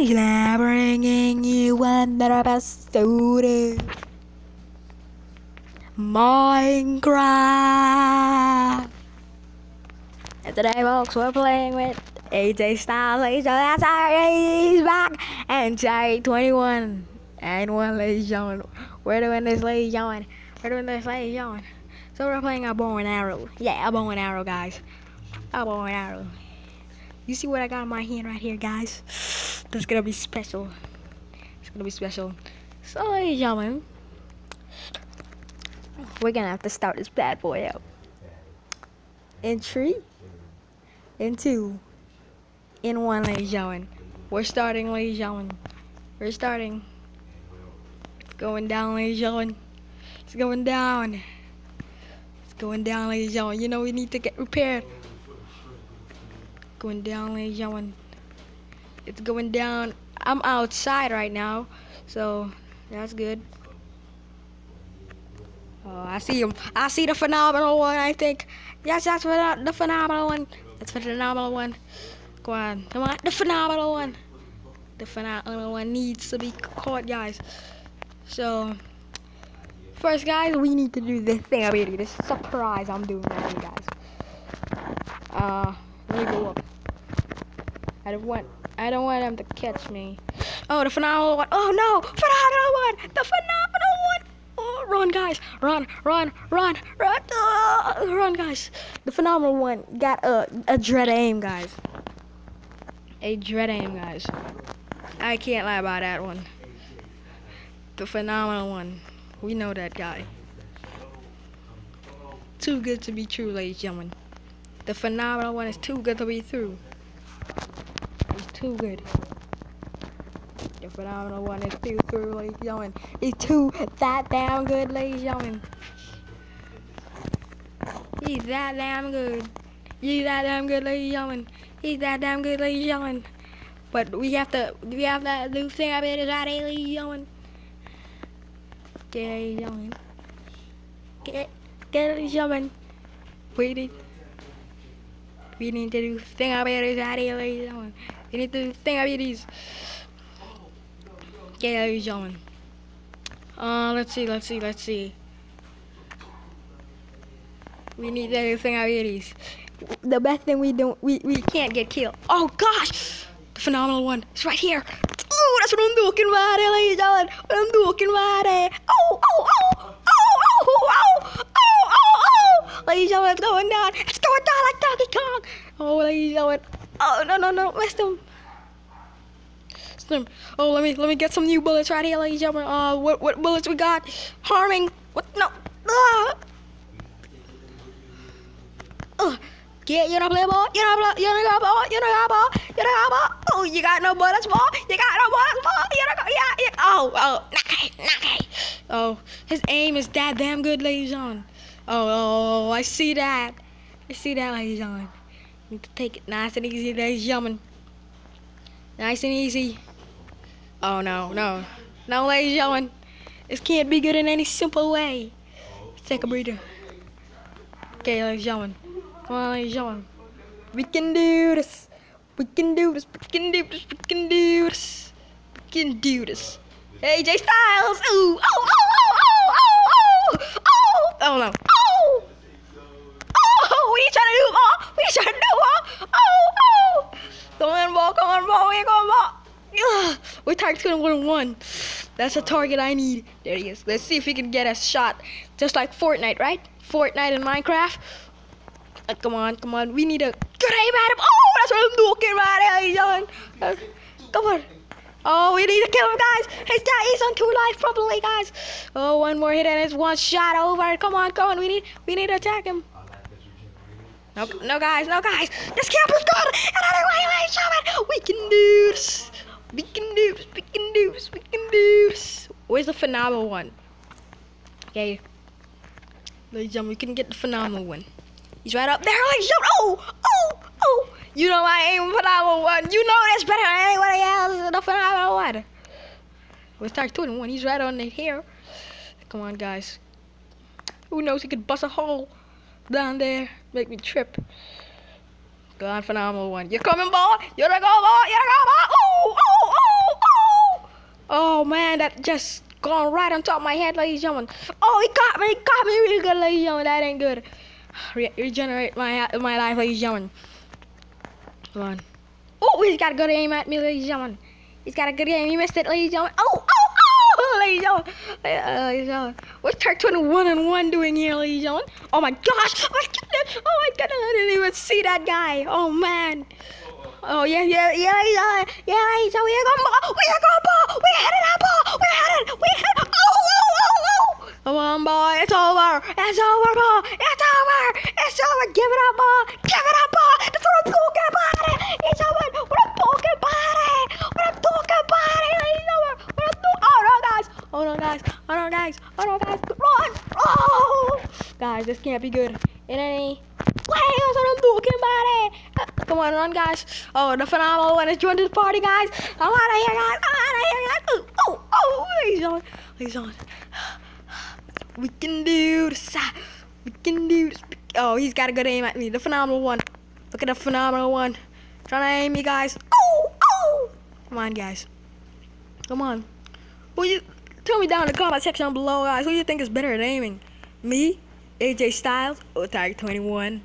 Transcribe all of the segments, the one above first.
Now bringing you another episode of Minecraft. And today, folks, we're playing with AJ Styles. AJ, that's our he's back. And J21. And one, ladies gentlemen. We're doing this, and gentlemen. We're doing this, and gentlemen. So we're playing a bow and arrow. Yeah, a bow and arrow, guys. A bow and arrow. You see what I got in my hand right here, guys? That's gonna be special. It's gonna be special. So, and gentlemen, we're gonna have to start this bad boy out. In three, in two, in one, ladies and. We're starting, ladies and. We're starting. It's going down, ladies and. It's going down. It's going down, ladies and. You know we need to get repaired. Going down, ladies and. It's going down. I'm outside right now, so that's good. Oh, I see him. I see the phenomenal one. I think. Yes, that's the phenomenal one. That's the phenomenal one. Go on, come on, the phenomenal one. The phenomenal one needs to be caught, guys. So, first, guys, we need to do this thing. I mean, this surprise I'm doing right guys. Uh, let me go up. I don't want. I don't want them to catch me. Oh, the phenomenal one. Oh no, phenomenal one. The phenomenal one. Oh, run, guys. Run, run, run, run. Uh, run, guys. The phenomenal one got a, a dread aim, guys. A dread aim, guys. I can't lie about that one. The phenomenal one. We know that guy. Too good to be true, ladies and gentlemen. The phenomenal one is too good to be true. He's too good. The phenomenal one is too true, ladies and gentlemen. He's too that damn good, ladies and gentlemen. He's that damn good. He's that damn good, ladies and gentlemen. He's that damn good, ladies and gentlemen. But we have to, we have to do thing up here, right, ladies and gentlemen. Okay, ladies and gentlemen. Okay, okay, ladies and gentlemen. We need, we need to do thing up here, right, ladies and gentlemen. Here, these. Okay, ladies and gentlemen. Uh, let's see, let's see, let's see. We need here. These. The best thing we don't, we, we can't get killed. Oh gosh, the phenomenal one. It's right here. Oh, that's what I'm talking about, eh, ladies and gentlemen. What I'm talking about, eh. Oh, oh, oh, oh, oh, oh, oh, oh, oh. Ladies and gentlemen, it's going down. It's going down like Donkey Kong. Oh, ladies and gentlemen. Oh no, no, no, missed him. Slim. Oh, let me let me get some new bullets right here, ladies and gentlemen. Uh, what what bullets we got? Harming. What? No. Ah. Uh, get you know play ball, you know play, you know got ball, you know got ball, you know got ball. Oh, you got no bullets, ball. You got no bullets, ball. You know, yeah, yeah. Oh, oh, okay, okay. Oh, his aim is that damn good, ladies on. Oh, oh, oh, I see that. I see that, ladies on. Need to take it nice and easy, ladies and gentlemen. Nice and easy. Oh no, no, no, ladies and gentlemen. This can't be good in any simple way. Let's take a breather. Okay, ladies and gentlemen. Come on, ladies and gentlemen. We can do this. We can do this. We can do this. We can do this. We can do this. Hey, J Styles. Ooh. Oh, oh, oh, oh, oh, oh. Oh, oh no. Oh. Oh, we trying to do oh. We trying to do ball. Oh, oh. Come on, ball. Come. We going ball. Ugh. We're targeting one one. That's a target I need. There he is. Let's see if we can get a shot. Just like Fortnite, right? Fortnite and Minecraft. Uh, come on, come on. We need a good aim at him. Oh, that's what I'm about. Hey, John. Uh, come on. Oh, we need to kill him, guys. He's got he's on two lives, probably, guys. Oh, one more hit and it's one shot over. Come on, come on. We need we need to attack him. No, no, guys, no, guys. This camp is good. And gentlemen. We can do this. We can do this. We can do this. We can do this. Where's the phenomenal one? Okay. Ladies and gentlemen, we can get the phenomenal one. He's right up there, like. Oh, oh, oh. You know I aim phenomenal one. You know that's better than anybody else. The phenomenal one. With Tark 21, he's right on the here. Come on, guys. Who knows? He could bust a hole down there, make me trip. Go on, phenomenal one. You're coming, ball. You're the go ball. You're the go ball. Oh, oh, oh. Oh man, that just gone right on top of my head, ladies and gentlemen. Oh, he got me, he got me really good, ladies and gentlemen. That ain't good. Re- regenerate my uh, my life, ladies and gentlemen. Come on. Oh, he's got a good aim at me, ladies and gentlemen. He's got a good aim. He missed it, ladies and gentlemen. Oh, oh, oh, ladies and gentlemen. What's Tark 21 and 1 doing here, ladies and gentlemen? Oh my gosh. Oh my goodness. Oh my goodness. I didn't even see that guy. Oh man. Oh yeah, yeah, yeah, yeah, yeah, ladies and. We got ball. We got ball. We had that ball. We had it. We had it. Oh, oh, oh, oh. Come on, boy. It's over. It's over, ball. It's over. It's over. Give it up, ball. Give it up, ball. That's what I'm talking about. It's over. What Oh no, guys. Oh no, guys. Oh no, guys. Run. Oh, guys, this can't be good in any way. That's what I'm talking about. Uh, Come on, run, guys. Oh, the phenomenal one has joined the party, guys. I'm out of here, guys. I'm out of here, guys. Oh, oh, oh. He's on. He's on. We can do this. We can do this. Oh, he's got a good aim at me. The phenomenal one. Look at the phenomenal one. Trying to aim me, guys. Oh, oh. Come on, guys. Come on. Who you? Tell me down in the comment section below, guys. Who you think is better at aiming? Me, AJ Styles, or Target 21?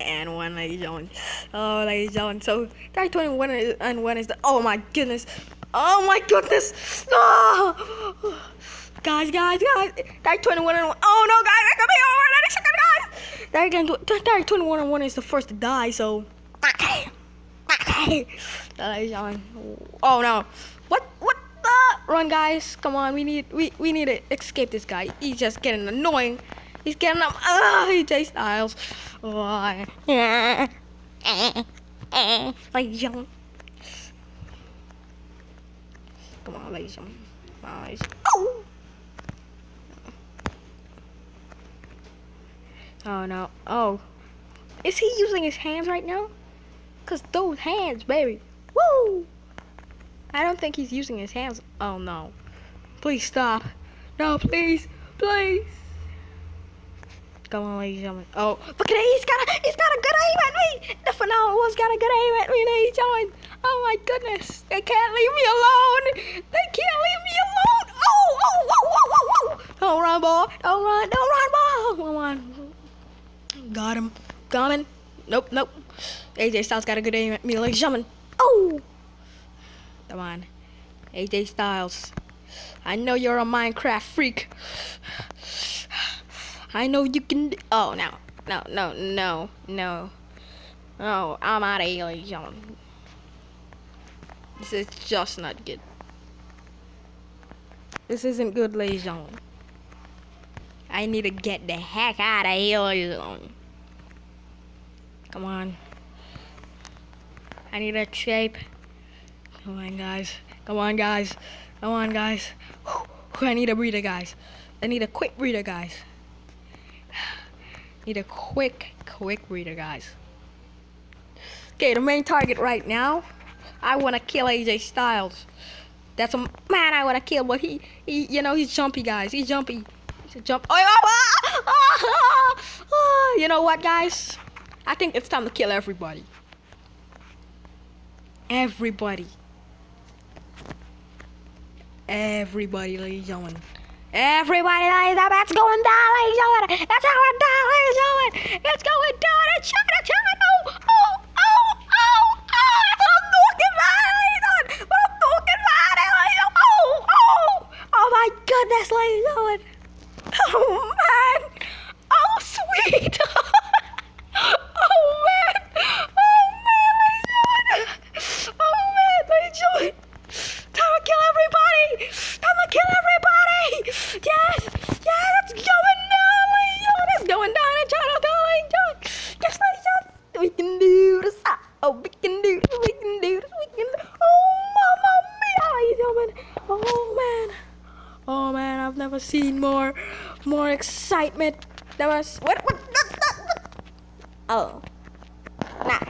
And one, ladies and gentlemen. Oh, ladies and gentlemen. So, Target 21 is, and one is the. Oh my goodness. Oh my goodness. No. Guys, guys, guys. Dark 21 and 1. Oh no, guys, that could be over. 90 second, guys. Dark, Dark 21 and 1 is the first to die, so. Okay. Okay. Ladies and gentlemen. Oh no. Run, guys. Come on. We need we, we need to escape this guy. He's just getting annoying. He's getting up. Ah, AJ Styles. Why? And gentlemen. Come on, ladies on, ladies. Oh! Oh no. Oh. Is he using his hands right now? Cause those hands, baby. Woo! I don't think he's using his hands. Oh no. Please stop. No, please. Please. Come on, ladies and gentlemen. Oh, look at it. He's got a, he's got a good aim at me. The phenomenal one's got a good aim at me, ladies and gentlemen. Oh my goodness. They can't leave me alone. They can't leave me alone. Oh, oh, oh, oh, oh, oh. Don't run, ball. Don't run. Don't run, ball. Come on. Got him. Coming. Nope, nope. AJ Styles got a good aim at me, ladies and gentlemen. Oh! Come on. AJ Styles. I know you're a Minecraft freak. I know you can. Oh, no. No, no, no, no. Oh, I'm out of here. This is just not good. This isn't good, gentlemen. I need to get the heck out of here. Come on. I need a escape. Come on, guys. Come on, guys. Come on, guys. I need a breather, guys. I need a quick breather, guys. Need a quick, quick breather, guys. Okay, the main target right now. I want to kill AJ Styles. That's a man I want to kill, but he, he, you know, he's jumpy, guys. He's jumpy. He's a jump. Oh, oh, oh, oh, oh. You know what, guys? I think it's time to kill everybody. Everybody. Everybody, ladies and gentlemen. Everybody, ladies and gentlemen, going down, ladies and gentlemen. It's going down, ladies and gentlemen. It's going down. It's China, China. Oh, oh, oh, oh, oh. That's what I'm talking about, ladies and gentlemen. What I'm talking about, ladies and gentlemen. Oh, oh. Oh, my goodness, ladies and gentlemen. Oh, man. Oh, sweet. oh, man. Oh, man, ladies and gentlemen. Oh, man, ladies and gentlemen. Time to kill everybody! Time to kill everybody! Yes! Yes! It's going down, ladies and gentlemen! It's going down in Chinatown, ladies and gentlemen! Yes, ladies and gentlemen! We can do this! Ah, Oh, we can do this! We can do this! We can Oh, mamma mia, ladies and gentlemen! Oh, man! Oh, man, I've never seen more, more excitement. There was... What? What? what, what, what? Oh. Nah.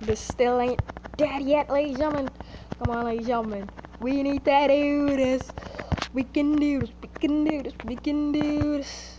This still ain't dead yet, ladies and gentlemen. Come on, ladies and gentlemen. We need to do this. We can do this. We can do this. We can do this.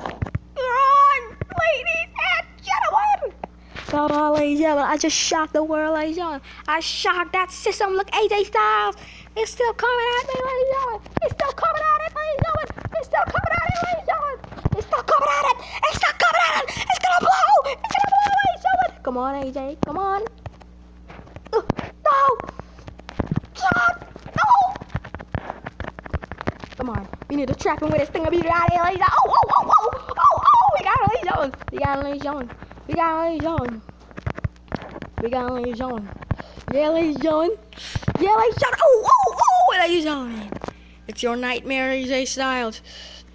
Run, ladies and gentlemen. Come on, ladies and gentlemen. I just shocked the world, ladies and gentlemen. I shocked that system. Look, AJ Styles. It's still coming at me, ladies and gentlemen. It's still coming at it, ladies and gentlemen. It's still coming at it, ladies and gentlemen. It's still coming at it. It's still coming at it. It's gonna blow. It's gonna blow, ladies and gentlemen. Come on, AJ. Come on. Uh, no. Stop. No. Come on. We need to trap him with this thing of beauty out here, ladies. Oh, oh, oh, oh, oh, oh. We got it, ladies and gentlemen. We got it, ladies and gentlemen. We got it, ladies and gentlemen. We got it, ladies and gentlemen. Yeah, ladies and gentlemen. Yeah, ladies and gentlemen. Oh, oh, oh, ladies and gentlemen. It's your nightmare, AJ Styles.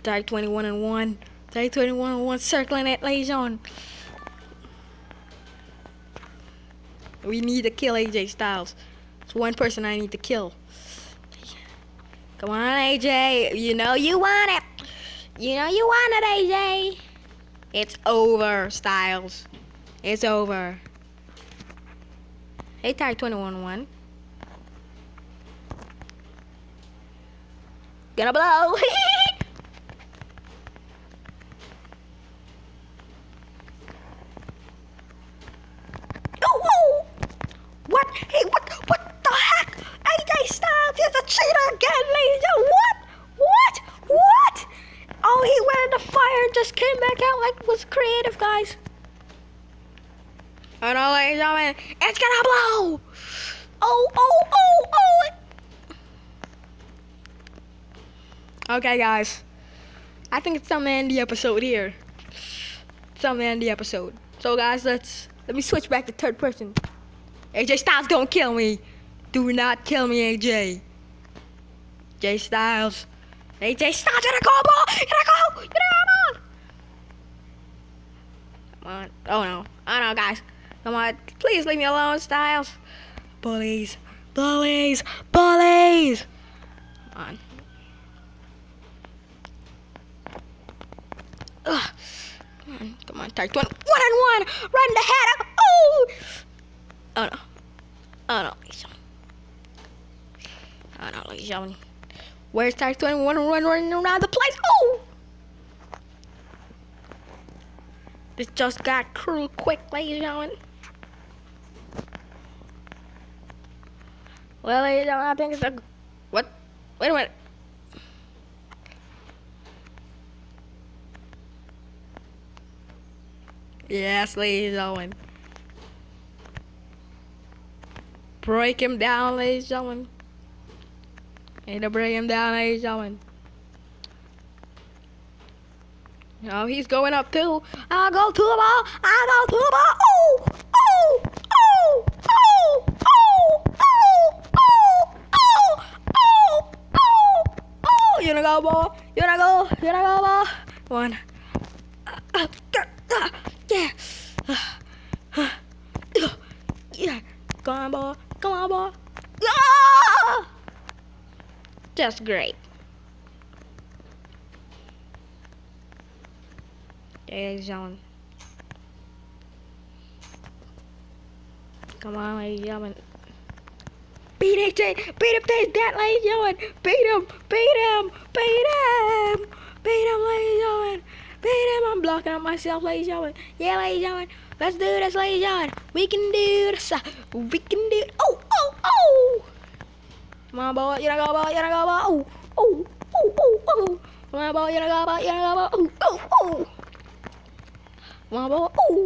Type 21 and 1. Type 21 and 1 circling and gentlemen. We need to kill AJ Styles. It's one person I need to kill. Come on, AJ. You know you want it. You know you want it, AJ. It's over, Styles. It's over. Hey, Type 21 1. Gonna blow. oh. What? Hey, what? What the heck? AJ Styles is a cheater again, ladies. What? What? What? Oh, he went in the fire and just came back out like was creative, guys. Oh no, ladies and gentlemen, it's gonna blow! Oh, oh, oh, oh! Okay, guys. I think it's time to end the episode here. It's time to end the episode. So, guys, let's let me switch back to third person. AJ Styles, don't kill me. Do not kill me, AJ. J Styles. AJ Styles, gonna go, ball! Gonna go! Gonna go, ball! Come on. Oh no. Oh no, guys. Come on. Please leave me alone, Styles. Bullies. Bullies. Bullies. Come on. Ugh. Come on. Come on. Tark 1. One and one. Run the head. Oh. Oh no. Oh no. Oh no, and gentlemen. Where's Tark 21 run running around the place? Oh! This just got cruel quick, ladies and gentlemen. Well, ladies and gentlemen, I think it's a... What? Wait a minute. Yes, ladies and gentlemen. Break him down, ladies and gentlemen. Need to bring him down, ladies and gentlemen. Oh, he's going up too. I'll go to the ball. I'll go to the ball. Oh, oh, oh, oh, oh, oh, oh, oh, oh, oh, oh. You wanna go, ball? You wanna go? You wanna go, ball? One. Uh, uh, uh, yeah. yeah. Come on, ball. Come on, ball. Ah! Just great. Ladies and gentlemen. Come on, ladies and gentlemen. Beat AJ! Beat him to death, ladies and gentlemen! Beat him! Beat him! Beat him! Beat him, ladies and gentlemen! Beat him! I'm blocking up myself, ladies and gentlemen. Yeah, ladies and gentlemen. Let's do this, ladies and gentlemen. We can do this. Uh, we can do it. Oh, oh, oh! Mga bawa, yan ang bawa, yan ang bawa. Oh, oh, oh, oh, oh. Mga bawa, yan ang bawa, yan ang bawa. Oh, oh, oh. Mga bawa, oh.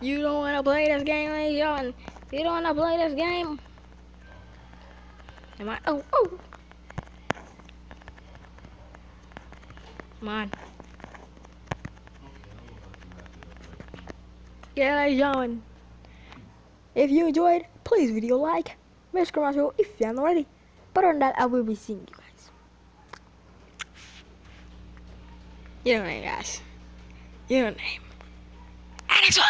You don't wanna play this game, ladies and You don't wanna play this game. Am I? Oh, oh. Come on. Yeah, ladies and If you enjoyed, please video like, Miss Commercial if you haven't already. But on that, I will be seeing you guys. You know name, guys. You know. And it's one.